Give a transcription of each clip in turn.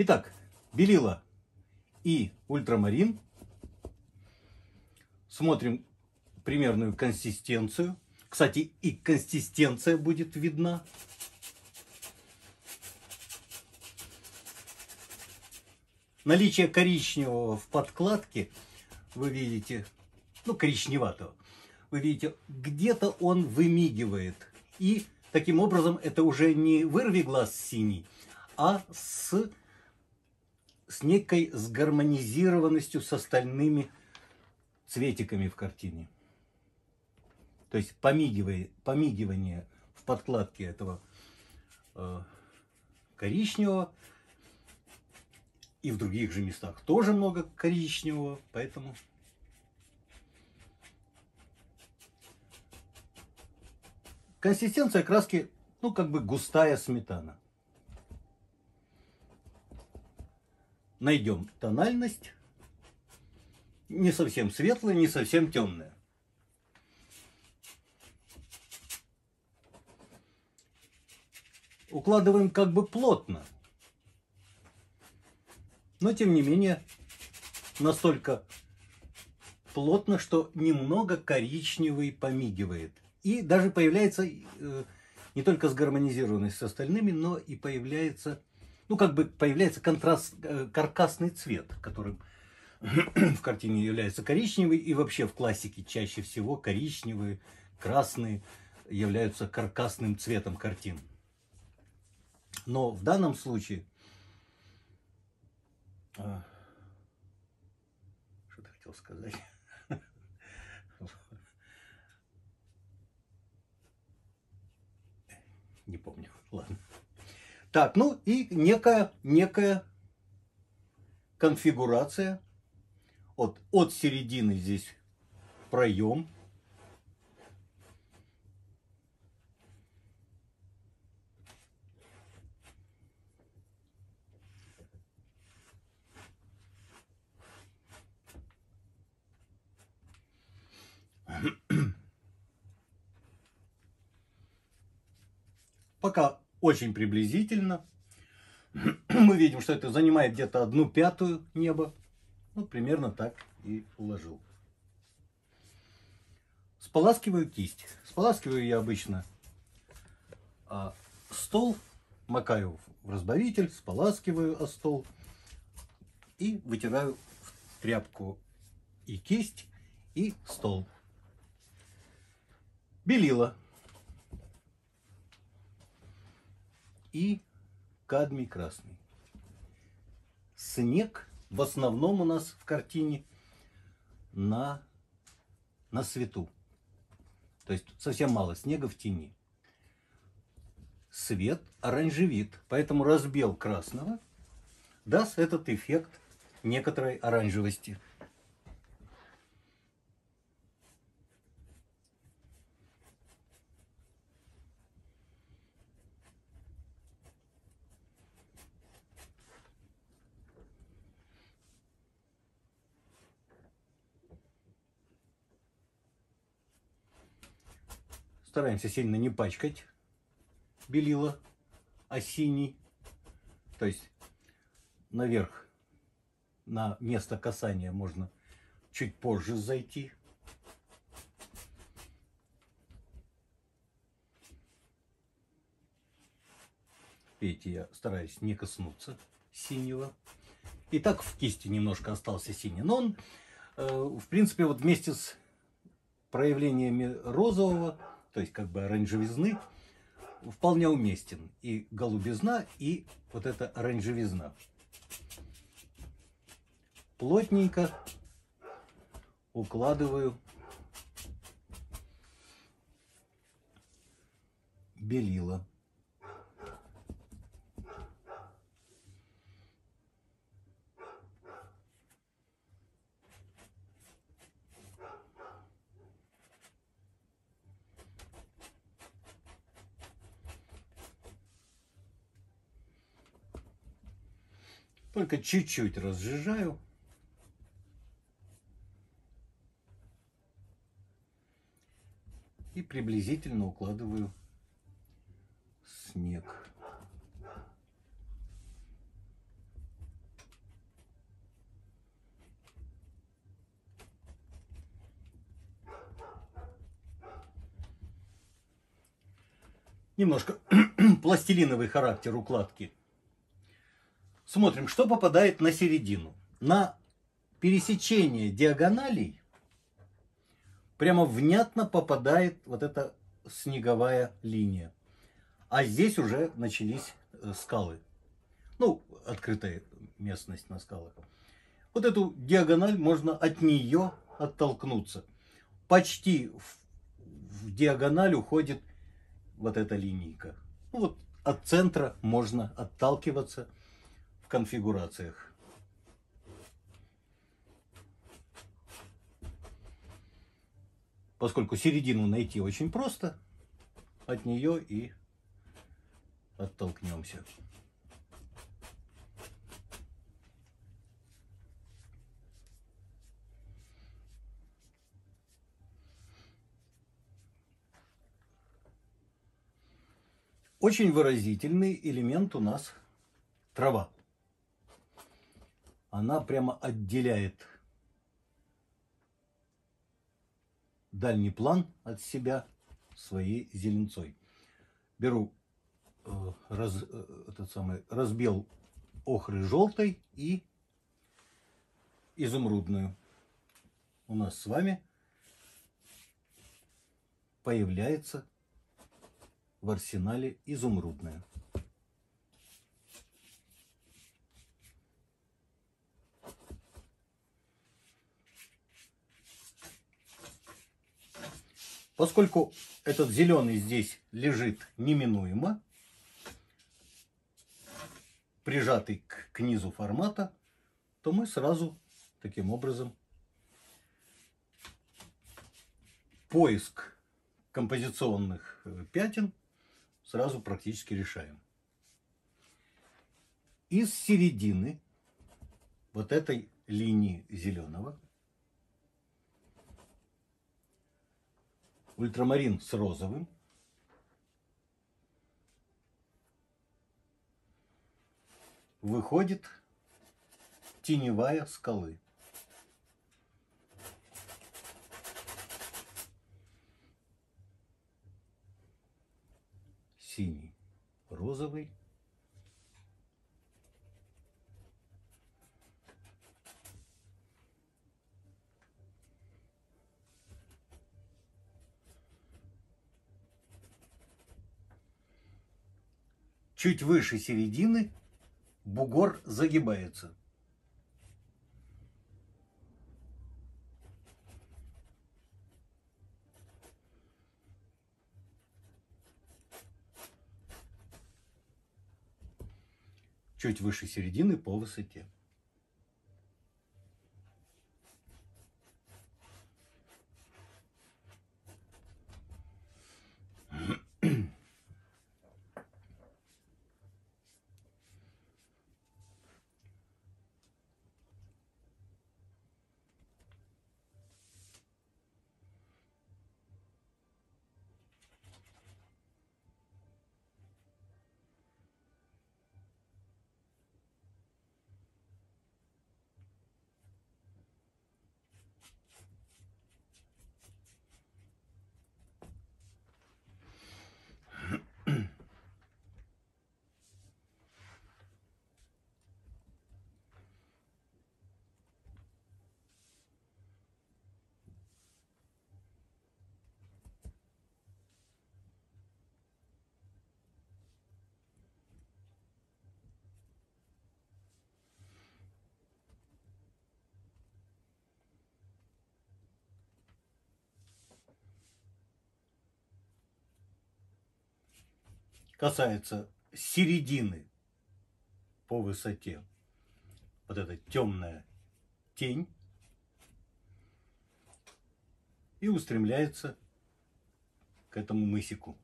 Итак, белила и ультрамарин. Смотрим примерную консистенцию. Кстати, и консистенция будет видна. Наличие коричневого в подкладке вы видите, ну коричневатого, вы видите, где-то он вымигивает. И таким образом это уже не вырви глаз синий, а с, с некой сгармонизированностью с остальными цветиками в картине. То есть помигивание, помигивание в подкладке этого э, коричневого и в других же местах тоже много коричневого, поэтому консистенция краски, ну, как бы густая сметана. Найдем тональность, не совсем светлая, не совсем темная. Укладываем как бы плотно – но тем не менее настолько плотно, что немного коричневый помигивает. И даже появляется э, не только сгармонизированность с остальными, но и появляется, ну как бы появляется контраст, э, каркасный цвет, которым в картине является коричневый. И вообще в классике чаще всего коричневые, красные являются каркасным цветом картин. Но в данном случае а, что ты хотел сказать? Не помню. Ладно. Так, ну и некая, некая конфигурация. От, от середины здесь проем. Пока очень приблизительно. Мы видим, что это занимает где-то одну пятую неба. Ну, примерно так и уложил. Споласкиваю кисть. Споласкиваю я обычно а, стол, макаю в разбавитель, споласкиваю о стол и вытираю в тряпку и кисть, и стол. Белила. И кадмий красный. Снег в основном у нас в картине на, на свету. То есть совсем мало снега в тени. Свет оранжевит, поэтому разбел красного даст этот эффект некоторой оранжевости. Стараемся сильно не пачкать белила осенний. То есть наверх на место касания можно чуть позже зайти. Видите, я стараюсь не коснуться синего. И так в кисти немножко остался синий. Но он, э, в принципе, вот вместе с проявлениями розового то есть как бы оранжевизны, вполне уместен. И голубизна, и вот эта оранжевизна. Плотненько укладываю белила. Только чуть-чуть разжижаю. И приблизительно укладываю снег. Немножко пластилиновый характер укладки Смотрим, что попадает на середину. На пересечение диагоналей прямо внятно попадает вот эта снеговая линия. А здесь уже начались э, скалы. Ну, открытая местность на скалах. Вот эту диагональ можно от нее оттолкнуться. Почти в, в диагональ уходит вот эта линейка. Ну, вот от центра можно отталкиваться в конфигурациях. Поскольку середину найти очень просто, от нее и оттолкнемся. Очень выразительный элемент у нас трава. Она прямо отделяет дальний план от себя своей зеленцой. Беру э, раз, э, этот самый, разбел охры желтой и изумрудную. У нас с вами появляется в арсенале изумрудная. Поскольку этот зеленый здесь лежит неминуемо, прижатый к, к низу формата, то мы сразу таким образом поиск композиционных э, пятен сразу практически решаем. Из середины вот этой линии зеленого ультрамарин с розовым выходит теневая скалы. Синий, розовый, чуть выше середины бугор загибается. Чуть выше середины по высоте. Касается середины по высоте, вот эта темная тень, и устремляется к этому мысику.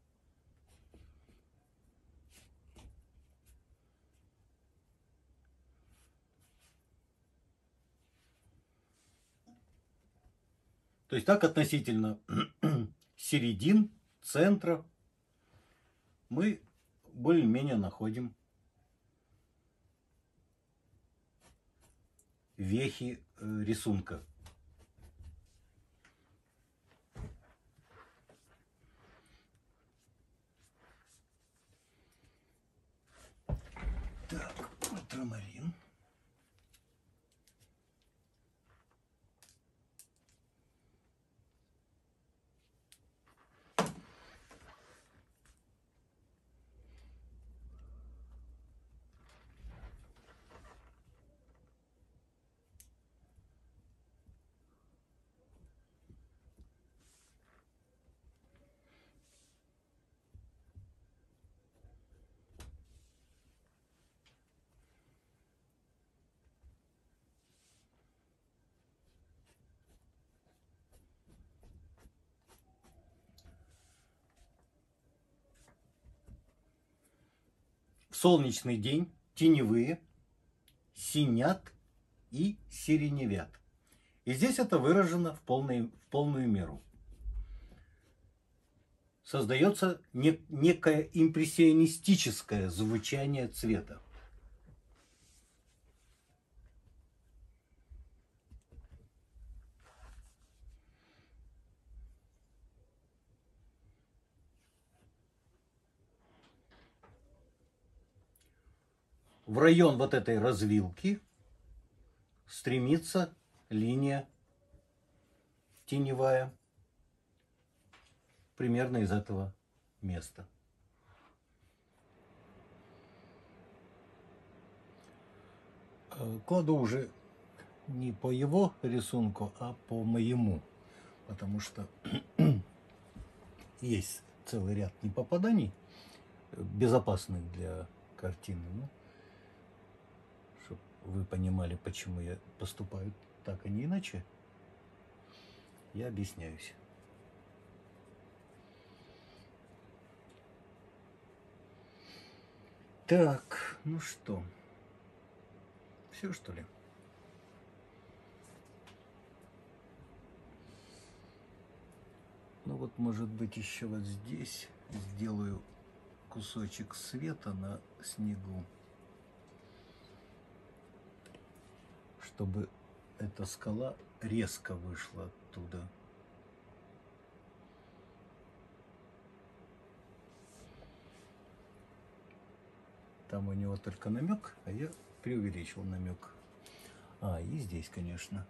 То есть так относительно середин, центра мы более-менее находим вехи э, рисунка. Так, ультрамарин. Солнечный день, теневые, синят и сиреневят. И здесь это выражено в, полной, в полную меру. Создается не, некое импрессионистическое звучание цвета. В район вот этой развилки стремится линия теневая примерно из этого места. Кладу уже не по его рисунку, а по моему, потому что есть целый ряд непопаданий, э, безопасных для картины. Ну, вы понимали, почему я поступаю так, а не иначе, я объясняюсь. Так, ну что, все что ли? Ну вот, может быть, еще вот здесь сделаю кусочек света на снегу. Чтобы эта скала резко вышла оттуда. Там у него только намек, а я преувеличил намек. А, и здесь, конечно.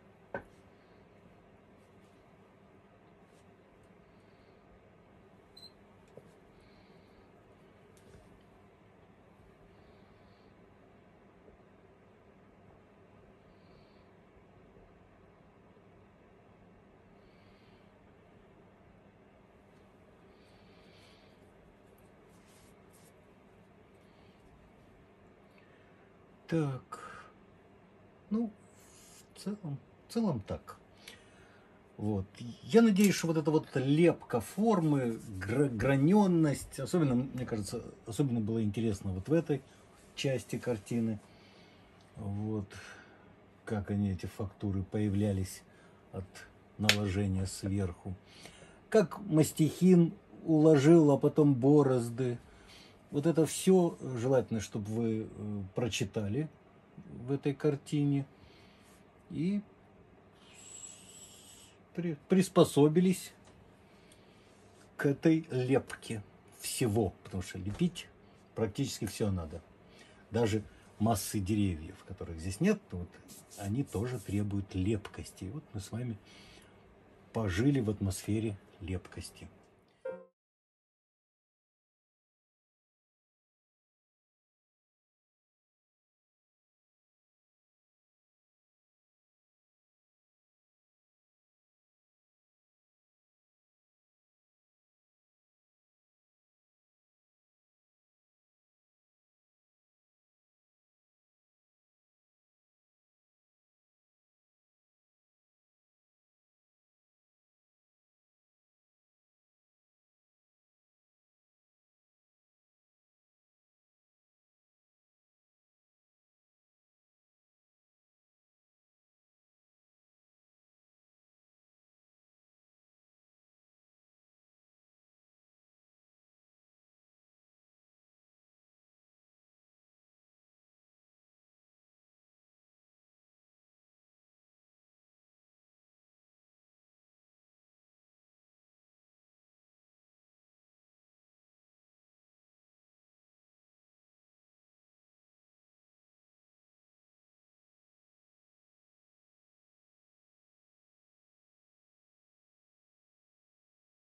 Так. Ну, в целом, в целом так. Вот. Я надеюсь, что вот эта вот лепка формы, граненность, особенно, мне кажется, особенно было интересно вот в этой части картины. Вот. Как они, эти фактуры, появлялись от наложения сверху. Как мастихин уложил, а потом борозды. Вот это все желательно, чтобы вы э, прочитали в этой картине и приспособились к этой лепке всего, потому что лепить практически все надо. Даже массы деревьев, которых здесь нет, вот, они тоже требуют лепкости. И вот мы с вами пожили в атмосфере лепкости.